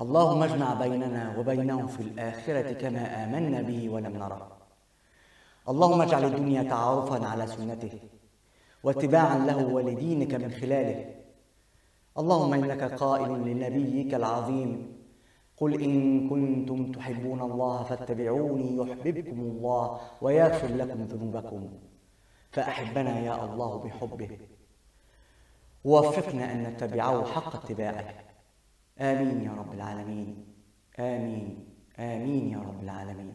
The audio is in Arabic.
اللهم اجمع بيننا وبينهم في الآخرة كما آمنا به ولم نره اللهم اجعل الدنيا تعارفا على سنته واتباعا له ولدينك من خلاله. اللهم إنك قائل لنبيك العظيم. قل إن كنتم تحبون الله فاتبعوني يحببكم الله ويغفر لكم ذنوبكم. فأحبنا يا الله بحبه. ووفقنا أن نتبعه حق اتباعه. آمين يا رب العالمين. آمين. آمين يا رب العالمين.